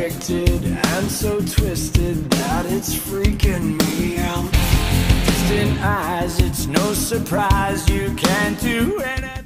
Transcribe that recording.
addicted and so twisted that it's freaking me out. Distant eyes, it's no surprise you can't do anything.